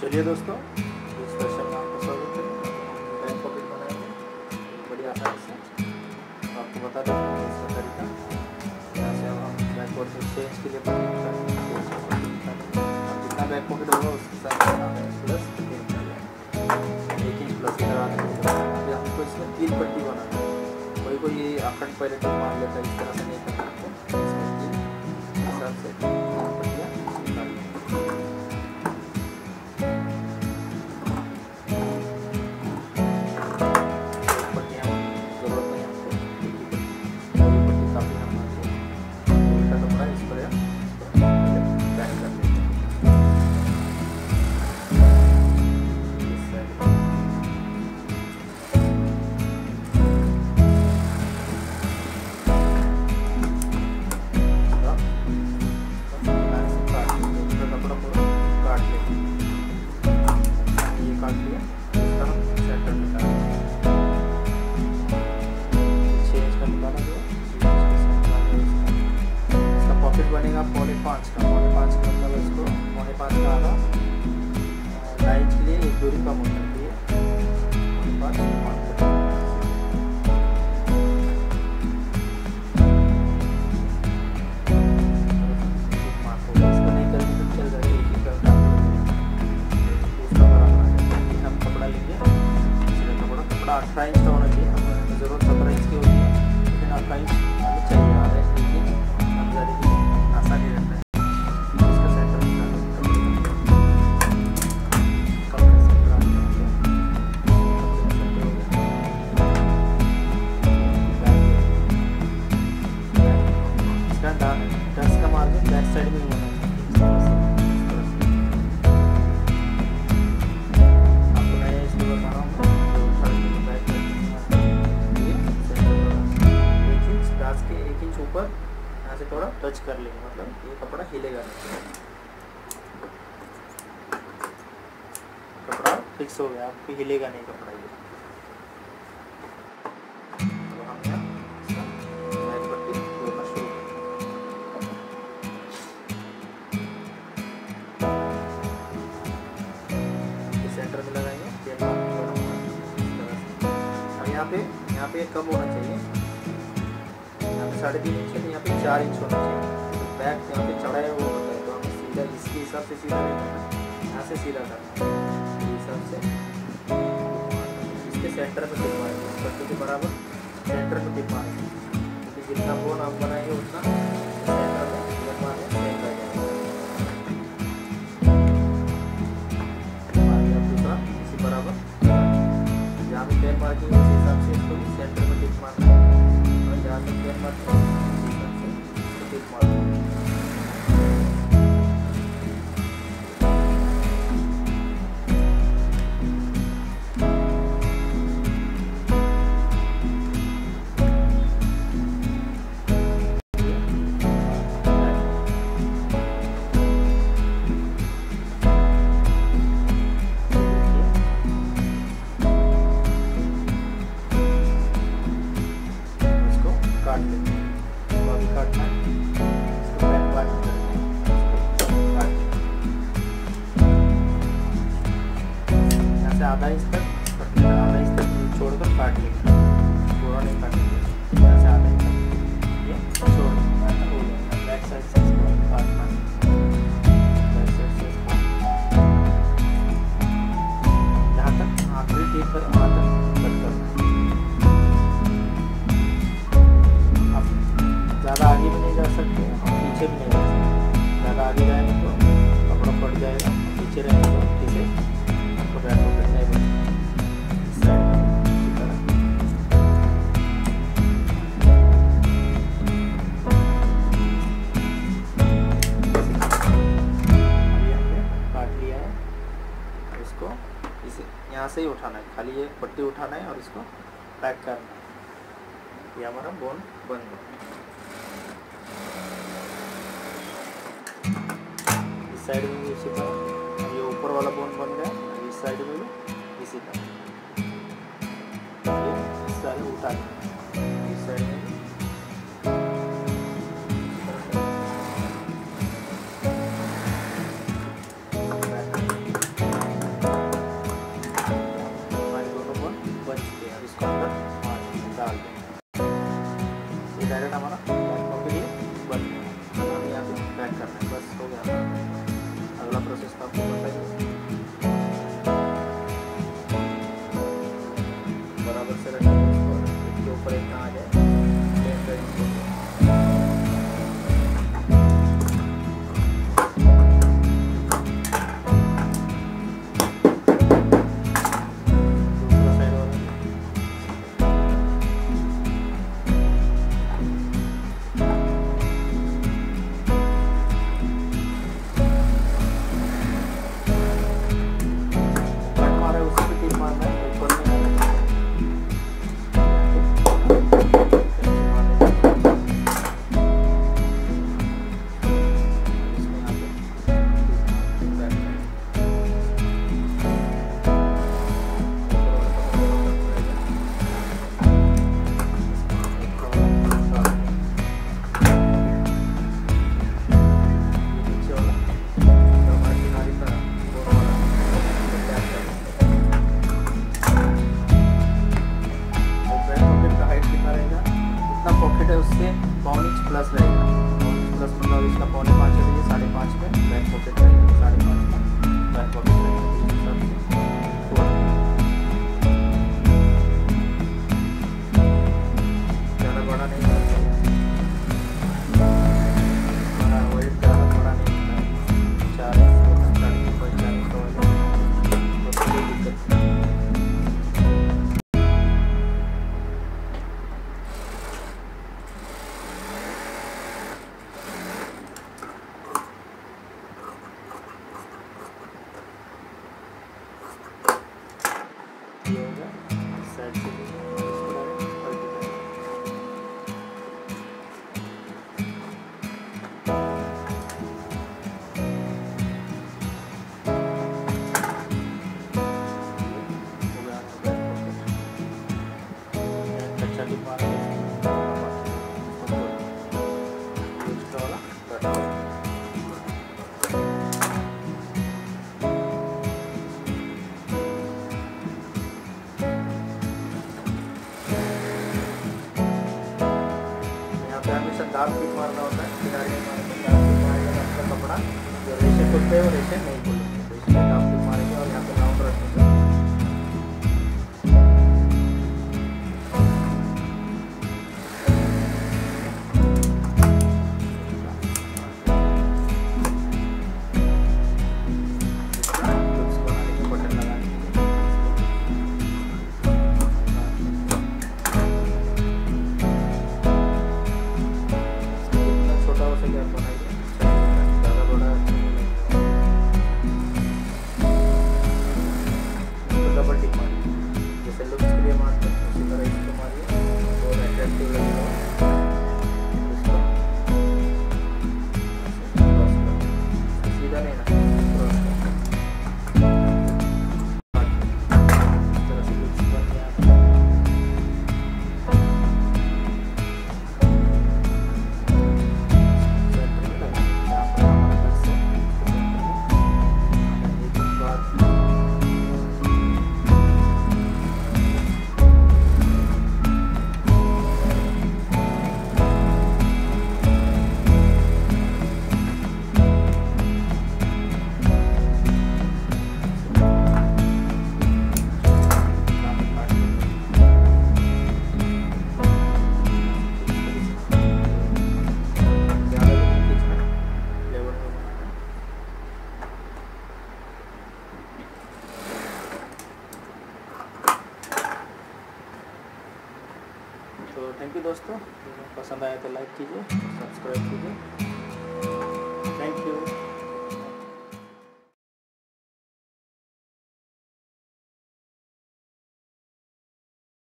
चलिए दोस्तों, इस सेशन में आपका स्वागत है। बैक पॉकेट बनाएँगे बड़ी आसानी से तो आपको बता हैं इसका तरीका। यहाँ से हम पॉकेट के लिए जितना बैक पॉकेट होगा, उसके साथ प्लस एक इंच प्लस हमको इसमें तीन पट्टी बनाना है। कोई कोई अखंड पहले मान लेता है, इस तरह से नहीं कर सकते इसमें हिसाब से पट्टियाँ बनेगा पौने पाँच का, पौने पाँच का मतलब इसको पौने पाँच का आधा। ढाई के लिए एक दूरी कम होना चाहिए। पौने पाँच ऊपर यहाँ से थोड़ा टच कर लेंगे मतलब ये कपड़ा हिलेगा नहीं कपड़ा फिक्स हो गया आपको हिलेगा नहीं कपड़ा ये तो यहाँ पे यहाँ पे कम होना चाहिए साढ़े तीन इंच है तो यहाँ पे चार इंच होना चाहिए। बैक यहाँ पे चढ़ाया हुआ होता है तो हमें सीधा इसके हिसाब से सीधा नहीं करना यहाँ से सीधा करना है हिसाब से। इसके सेंटर पर टिप मारेंगे पट्टी के बराबर सेंटर पर टिप मारेंगे क्योंकि जितना बोन आप बनाएँगे, उतना यहाँ से ही उठाना है। खाली ये पट्टी उठाना है और इसको पैक करना है। ये हमारा बोन बन गया। इस साइड में भी इसी तरह। ये ऊपर वाला बोन बन गया। इस साइड में भी इसी तरह। सारे उठा लिया cámara. दाग भी मारना होता है किनारे मारना कपड़ा, जो रेशे खुलते हैं, वो रेशे नहीं खुलते तो थैंक यू दोस्तों। पसंद आया तो लाइक कीजिए सब्सक्राइब कीजिए। Thank you